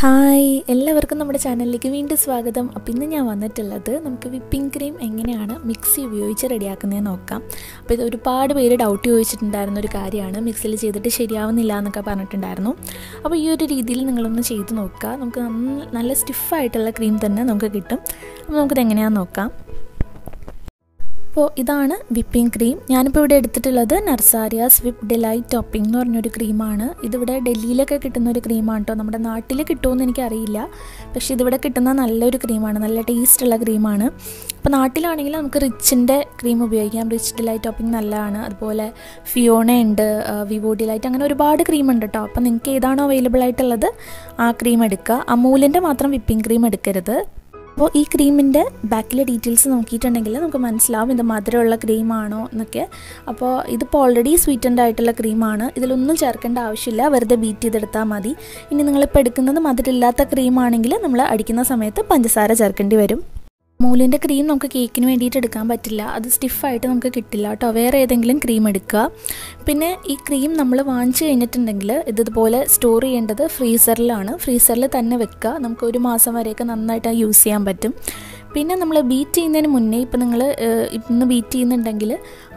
Hi എല്ലാവർക്കും നമ്മുടെ ചാനലിലേക്ക് വീണ്ടും സ്വാഗതം. അപ്പോൾ ഇന്ന് ഞാൻ വന്നിട്ടുള്ളത് നമുക്ക് വിപ്പിംഗ് ക്രീം എങ്ങനെയാണ് മിക്സി ഉപയോഗിച്ച് റെഡിയാക്കുന്നതെന്ന് നോക്കാം. അപ്പോൾ ഇത് ഒരുപാട് പേര് ഡൗട്ട് ചോദിച്ചിട്ടുണ്ടായിരുന്ന ഒരു കാര്യമാണ്. മിക്സിയിൽ ചെയ്തിട്ട് ശരിയാവുന്നില്ല എന്നൊക്കെ പറഞ്ഞിട്ടുണ്ടായിരുന്നു. അപ്പോൾ ഈ ഒരു രീതിയിൽ നിങ്ങളൊന്ന് ചെയ്ത് നോക്കുക നമുക്ക് നല്ല സ്റ്റിഫായിട്ടുള്ള ക്രീം തന്നെ നമുക്ക് കിട്ടും. അപ്പോൾ നമുക്കിത് എങ്ങനെയാണെന്ന് നോക്കാം. അപ്പോൾ ഇതാണ് വിപ്പിംഗ് ക്രീം. ഞാനിപ്പോൾ ഇവിടെ എടുത്തിട്ടുള്ളത് നർസാരിയാസ് വിപ്പ് ഡിലൈറ്റ് ടോപ്പിംഗ് എന്ന് പറഞ്ഞൊരു ക്രീമാണ്. ഇതിവിടെ ഡൽഹിയിലൊക്കെ കിട്ടുന്ന ഒരു ക്രീമാണ് കേട്ടോ. നമ്മുടെ നാട്ടിൽ കിട്ടുമെന്ന് എനിക്കറിയില്ല. പക്ഷേ ഇതിവിടെ കിട്ടുന്ന നല്ലൊരു ക്രീമാണ്. നല്ല ടേസ്റ്റുള്ള ക്രീമാണ്. അപ്പോൾ നാട്ടിലാണെങ്കിൽ നമുക്ക് റിച്ചിന്റെ ക്രീം ഉപയോഗിക്കാം. റിച്ച് ഡിലൈറ്റ് ടോപ്പിംഗ് നല്ലതാണ്. അതുപോലെ ഫിയോണ ഉണ്ട് വിവോ ഡിലൈറ്റ് അങ്ങനെ ഒരുപാട് ക്രീം ഉണ്ട് കേട്ടോ. അപ്പോൾ നിങ്ങൾക്ക് ഏതാണോ അവൈലബിൾ ആയിട്ടുള്ളത് ആ ക്രീം എടുക്കുക. അമൂലിന്റെ മാത്രം വിപ്പിംഗ് ക്രീം എടുക്കരുത്. അപ്പോൾ ഈ ക്രീമിന്റെ ബാക്കിലെ ഡീറ്റെയിൽസ് നോക്കിയിട്ടുണ്ടെങ്കിൽ നമുക്ക് മനസ്സിലാവും ഇത് മധുരമുള്ള ക്രീമാണോ എന്നൊക്കെ. അപ്പോൾ ഇതിപ്പോൾ ഓൾറെഡി സ്വീറ്റൻഡ് ആയിട്ടുള്ള ക്രീമാണ്. ഇതിലൊന്നും ചേർക്കേണ്ട ആവശ്യമില്ല. വെറുതെ ബീറ്റ് ചെയ്തെടുത്താൽ മതി. ഇനി നിങ്ങളിപ്പോൾ എടുക്കുന്നത് മധുരമില്ലാത്ത ക്രീമാണെങ്കിൽ നമ്മൾ അടിക്കുന്ന സമയത്ത് പഞ്ചസാര ചേർക്കേണ്ടി വരും. മൂലിന്റെ ക്രീം നമുക്ക് കേക്കിന് വേണ്ടിയിട്ട് എടുക്കാൻ പറ്റില്ല. അത് സ്റ്റിഫായിട്ട് നമുക്ക് കിട്ടില്ല കേട്ടോ. വേറെ ഏതെങ്കിലും ക്രീം എടുക്കുക പിന്നെ ഈ ക്രീം നമ്മൾ വാങ്ങിച്ചു കഴിഞ്ഞിട്ടുണ്ടെങ്കിൽ ഇതുപോലെ സ്റ്റോർ ചെയ്യേണ്ടത് ഫ്രീസറിലാണ് ഫ്രീസറിൽ തന്നെ വെക്കുക നമുക്ക് ഒരു മാസം വരെയൊക്കെ നന്നായിട്ട് യൂസ് ചെയ്യാൻ പറ്റും. പിന്നെ നമ്മൾ ബീറ്റ് ചെയ്യുന്നതിന് മുന്നേ ഇപ്പം നിങ്ങൾ ഇന്ന് ബീറ്റ് ചെയ്യുന്നുണ്ടെങ്കിൽ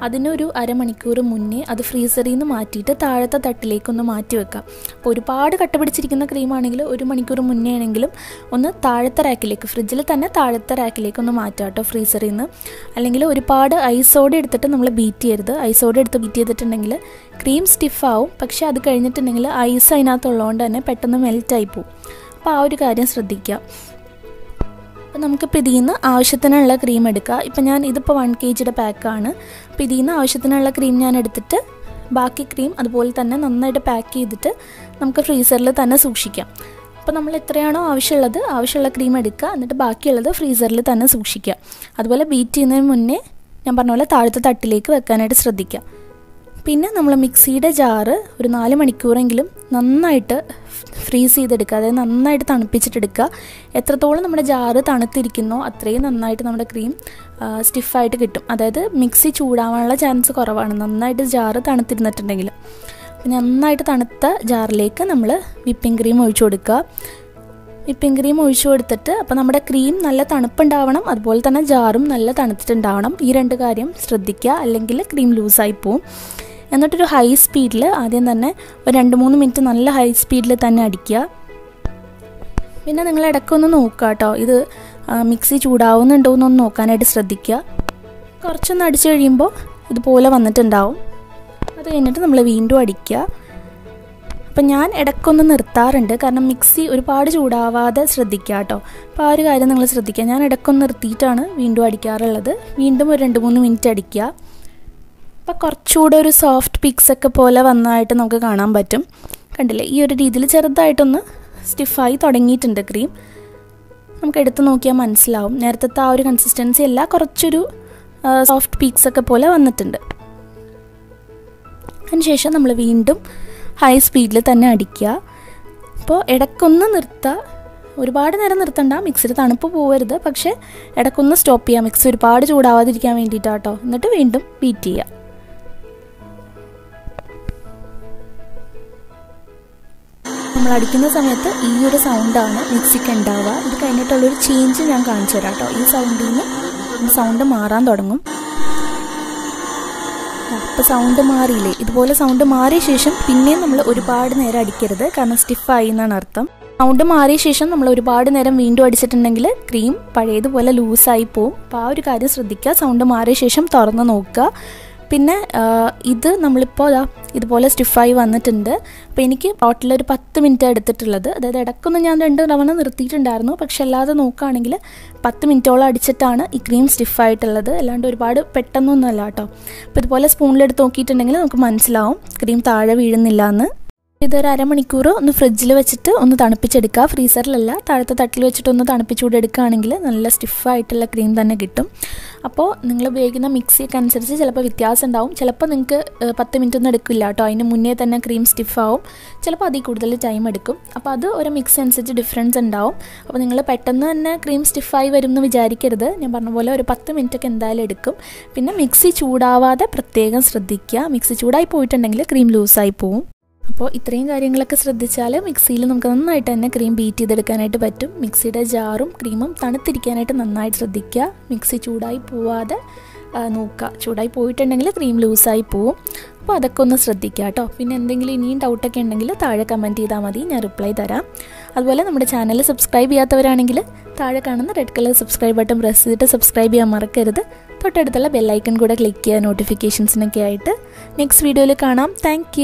അതിനൊരു അരമണിക്കൂർ മുന്നേ അത് ഫ്രീസറിൽ നിന്ന് മാറ്റിയിട്ട് താഴത്തെ തട്ടിലേക്കൊന്ന് മാറ്റി വെക്കാം. അപ്പോൾ ഒരുപാട് കട്ട പിടിച്ചിരിക്കുന്ന ക്രീമാണെങ്കിൽ ഒരു മണിക്കൂർ മുന്നേ ആണെങ്കിലും ഒന്ന് താഴത്തെ റാക്കിലേക്ക് ഫ്രിഡ്ജിൽ തന്നെ താഴത്തെ റാക്കിലേക്ക് ഒന്ന് മാറ്റാം കേട്ടോ ഫ്രീസറിൽ നിന്ന്. അല്ലെങ്കിൽ ഒരുപാട് ഐസോഡ് എടുത്തിട്ട് നമ്മൾ ബീറ്റ് ചെയ്യരുത്. ഐസോഡ് എടുത്ത് ബീറ്റ് ചെയ്തിട്ടുണ്ടെങ്കിൽ ക്രീം സ്റ്റിഫ് ആവും. പക്ഷേ അത് കഴിഞ്ഞിട്ടുണ്ടെങ്കിൽ ഐസ് അതിനകത്തുള്ളതുകൊണ്ട് തന്നെ പെട്ടെന്ന് മെൽറ്റായി പോവും. അപ്പോൾ ആ ഒരു കാര്യം ശ്രദ്ധിക്കുക അപ്പോൾ നമുക്കിപ്പോൾ ഇതിൽ നിന്ന് ആവശ്യത്തിനുള്ള ക്രീം എടുക്കുക ഇപ്പോൾ ഞാൻ ഇതിപ്പോൾ വൺ കെ ജിയുടെ പാക്കാണ് അപ്പോൾ ഇതിൽ നിന്ന് ആവശ്യത്തിനുള്ള ക്രീം ഞാൻ എടുത്തിട്ട് ബാക്കി ക്രീം അതുപോലെ തന്നെ നന്നായിട്ട് പാക്ക് ചെയ്തിട്ട് നമുക്ക് ഫ്രീസറിൽ തന്നെ സൂക്ഷിക്കാം. അപ്പോൾ നമ്മൾ എത്രയാണോ ആവശ്യമുള്ളത് ആവശ്യമുള്ള ക്രീം എടുക്കുക. എന്നിട്ട് ബാക്കിയുള്ളത് ഫ്രീസറിൽ തന്നെ സൂക്ഷിക്കുക. അതുപോലെ ബീറ്റ് ചെയ്യുന്നതിന് മുന്നേ ഞാൻ പറഞ്ഞ പോലെ താഴത്തെ തട്ടിലേക്ക് വെക്കാനായിട്ട് ശ്രദ്ധിക്കുക. പിന്നെ നമ്മൾ മിക്സിയുടെ ജാറ് ഒരു നാല് മണിക്കൂറെങ്കിലും നന്നായിട്ട് ഫ്രീസ് ചെയ്തെടുക്കുക അതായത് നന്നായിട്ട് തണുപ്പിച്ചിട്ടെടുക്കുക. എത്രത്തോളം നമ്മുടെ ജാറ് തണുത്തിരിക്കുന്നോ അത്രയും നന്നായിട്ട് നമ്മുടെ ക്രീം സ്റ്റിഫായിട്ട് കിട്ടും. അതായത് മിക്സി ചൂടാവാനുള്ള ചാൻസ് കുറവാണ് നന്നായിട്ട് ജാറ് തണുത്തിരുന്നിട്ടുണ്ടെങ്കിൽ. നന്നായിട്ട് തണുത്ത ജാറിലേക്ക് നമ്മൾ വിപ്പിംഗ് ക്രീം ഒഴിച്ചു കൊടുക്കുക. വിപ്പിംഗ് ക്രീം ഒഴിച്ചു കൊടുത്തിട്ട് അപ്പോൾ നമ്മുടെ ക്രീം നല്ല തണുപ്പുണ്ടാവണം അതുപോലെ തന്നെ ജാറും നല്ല തണുത്തിട്ടുണ്ടാവണം. ഈ രണ്ട് കാര്യം ശ്രദ്ധിക്കുക അല്ലെങ്കിൽ ക്രീം ലൂസായി പോവും. എന്നിട്ടൊരു ഹൈ സ്പീഡിൽ ആദ്യം തന്നെ ഒരു രണ്ട് മൂന്ന് മിനിറ്റ് നല്ല ഹൈ സ്പീഡിൽ തന്നെ അടിക്കുക. പിന്നെ നിങ്ങൾ ഇടയ്ക്കൊന്ന് നോക്കുക കേട്ടോ. ഇത് മിക്സി ചൂടാവുന്നുണ്ടോ എന്നൊന്ന് നോക്കാനായിട്ട് ശ്രദ്ധിക്കുക. കുറച്ചൊന്ന് അടിച്ചു കഴിയുമ്പോൾ ഇതുപോലെ വന്നിട്ടുണ്ടാവും. അത് കഴിഞ്ഞിട്ട് നമ്മൾ വീണ്ടും അടിക്കുക. അപ്പം ഞാൻ ഇടയ്ക്കൊന്ന് നിർത്താറുണ്ട്. കാരണം മിക്സി ഒരുപാട് ചൂടാവാതെ ശ്രദ്ധിക്കുക കേട്ടോ. അപ്പോൾ ആ ഒരു കാര്യം നിങ്ങൾ ശ്രദ്ധിക്കുക. ഞാൻ ഇടയ്ക്കൊന്ന് നിർത്തിയിട്ടാണ് വീണ്ടും അടിക്കാറുള്ളത്. വീണ്ടും ഒരു രണ്ട് മൂന്ന് മിനിറ്റ് അടിക്കുക. അപ്പോൾ കുറച്ചുകൂടെ ഒരു സോഫ്റ്റ് പിക്സ് ഒക്കെ പോലെ വന്നതായിട്ട് നമുക്ക് കാണാൻ പറ്റും. കണ്ടില്ലേ? ഈ ഒരു രീതിയിൽ ചെറുതായിട്ടൊന്ന് സ്റ്റിഫായി തുടങ്ങിയിട്ടുണ്ട് ക്രീം നമുക്ക് എടുത്ത് നോക്കിയാൽ മനസ്സിലാവും. നേരത്തെ ആ ഒരു കൺസിസ്റ്റൻസി അല്ല കുറച്ചൊരു സോഫ്റ്റ് പീക്സ് ഒക്കെ പോലെ വന്നിട്ടുണ്ട്. അതിനുശേഷം നമ്മൾ വീണ്ടും ഹൈ സ്പീഡിൽ തന്നെ അടിക്കുക. അപ്പോൾ ഇടയ്ക്കൊന്ന് നിർത്തുക ഒരുപാട് നേരം നിർത്തണ്ട മിക്സിയിൽ തണുപ്പ് പോകരുത് പക്ഷേ ഇടയ്ക്കൊന്ന് സ്റ്റോപ്പ് ചെയ്യുക. മിക്സി ഒരുപാട് ചൂടാവാതിരിക്കാൻ വേണ്ടിയിട്ടാട്ടോ. എന്നിട്ട് വീണ്ടും ബീറ്റ് ചെയ്യുക. നമ്മൾ അടിക്കുന്ന സമയത്ത് ഈ ഒരു സൗണ്ടാണ് മിക്സിക്ക് ഉണ്ടാവുക ഇത് കഴിഞ്ഞിട്ടുള്ളൊരു ചേഞ്ച് ഞാൻ കാണിച്ചു തരാം കേട്ടോ ഈ സൗണ്ടിൽ നിന്ന് സൗണ്ട് മാറാൻ തുടങ്ങും. അപ്പോൾ സൗണ്ട് മാറിയില്ലേ? ഇതുപോലെ സൗണ്ട് മാറിയ ശേഷം പിന്നെയും നമ്മൾ ഒരുപാട് നേരം അടിക്കരുത്. കാരണം സ്റ്റിഫായി എന്നാണ് അർത്ഥം. സൗണ്ട് മാറിയ ശേഷം നമ്മൾ ഒരുപാട് നേരം വീണ്ടും അടിച്ചിട്ടുണ്ടെങ്കിൽ ക്രീം പഴയതുപോലെ ലൂസായി പോവും. അപ്പോൾ ആ ഒരു കാര്യം ശ്രദ്ധിക്കുക. സൗണ്ട് മാറിയ ശേഷം തുറന്ന് നോക്കുക. പിന്നെ ഇത് നമ്മളിപ്പോൾ ഇതാ ഇതുപോലെ സ്റ്റിഫായി വന്നിട്ടുണ്ട്. അപ്പോൾ എനിക്ക് ടോട്ടൽ ഒരു പത്ത് മിനിറ്റ് എടുത്തിട്ടുള്ളത്. അതായത് ഇടയ്ക്കൊന്ന് ഞാൻ രണ്ട് തവണ നിർത്തിയിട്ടുണ്ടായിരുന്നു. പക്ഷെ അല്ലാതെ നോക്കുകയാണെങ്കിൽ പത്ത് മിനിറ്റോളം അടിച്ചിട്ടാണ് ഈ ക്രീം സ്റ്റിഫായിട്ടുള്ളത്. അല്ലാണ്ട് ഒരുപാട് പെട്ടെന്നൊന്നുമല്ല കേട്ടോ. അപ്പോൾ ഇതുപോലെ സ്പൂണിലെടുത്ത് നോക്കിയിട്ടുണ്ടെങ്കിൽ നമുക്ക് മനസ്സിലാവും. ക്രീം താഴെ വീഴുന്നില്ല എന്ന് ഇതൊരു അരമണിക്കൂർ ഒന്ന് ഫ്രിഡ്ജിൽ വെച്ചിട്ട് ഒന്ന് തണുപ്പിച്ചെടുക്കുക. ഫ്രീസറിലല്ല താഴത്തെ തട്ടിൽ വെച്ചിട്ട് ഒന്ന് തണുപ്പിച്ചുകൂടെ എടുക്കുകയാണെങ്കിൽ നല്ല സ്റ്റിഫായിട്ടുള്ള ക്രീം തന്നെ കിട്ടും. അപ്പോൾ നിങ്ങൾ ഉപയോഗിക്കുന്ന മിക്സിയൊക്കെ അനുസരിച്ച് ചിലപ്പോൾ വ്യത്യാസം ഉണ്ടാവും. ചിലപ്പോൾ നിങ്ങൾക്ക് പത്ത് മിനിറ്റ് ഒന്നും എടുക്കില്ല കേട്ടോ. അതിന് മുന്നേ തന്നെ ക്രീം സ്റ്റിഫാവും. ചിലപ്പോൾ അതിൽ കൂടുതൽ ടൈം എടുക്കും. അപ്പോൾ അത് ഒരു മിക്സ് അനുസരിച്ച് ഡിഫറൻസ് ഉണ്ടാവും. അപ്പോൾ നിങ്ങൾ പെട്ടെന്ന് തന്നെ ക്രീം സ്റ്റിഫായി വരും എന്ന് വിചാരിക്കരുത്. ഞാൻ പറഞ്ഞ പോലെ ഒരു പത്ത് മിനിറ്റ് ഒക്കെ എന്തായാലും എടുക്കും. പിന്നെ മിക്സി ചൂടാവാതെ പ്രത്യേകം ശ്രദ്ധിക്കുക. മിക്സി ചൂടായി പോയിട്ടുണ്ടെങ്കിൽ ക്രീം ലൂസായി പോവും. അപ്പോൾ ഇത്രയും കാര്യങ്ങളൊക്കെ ശ്രദ്ധിച്ചാൽ മിക്സിയിൽ നമുക്ക് നന്നായിട്ട് തന്നെ ക്രീം ബീറ്റ് ചെയ്തെടുക്കാനായിട്ട് പറ്റും. മിക്സിയുടെ ജാറും ക്രീമും തണുത്തിരിക്കാനായിട്ട് നന്നായിട്ട് ശ്രദ്ധിക്കുക. മിക്സി ചൂടായി പോവാതെ നോക്കുക. ചൂടായി പോയിട്ടുണ്ടെങ്കിൽ ക്രീം ലൂസായി പോവും. അപ്പോൾ അതൊക്കെ ഒന്ന് ശ്രദ്ധിക്കുക കേട്ടോ. പിന്നെ എന്തെങ്കിലും ഇനിയും ഡൗട്ടൊക്കെ ഉണ്ടെങ്കിൽ താഴെ കമന്റ് ചെയ്താൽ മതി. ഞാൻ റിപ്ലൈ തരാം. അതുപോലെ നമ്മുടെ ചാനൽ സബ്സ്ക്രൈബ് ചെയ്യാത്തവരാണെങ്കിൽ താഴെ കാണുന്ന red colour subscribe button press ചെയ്തിട്ട് സബ്സ്ക്രൈബ് ചെയ്യാൻ മറക്കരുത്. തൊട്ടടുത്തുള്ള ബെല്ലൈക്കൺ കൂടെ ക്ലിക്ക് ചെയ്യുക നോട്ടിഫിക്കേഷൻസിനൊക്കെ ആയിട്ട്. നെക്സ്റ്റ് വീഡിയോയിൽ കാണാം. താങ്ക്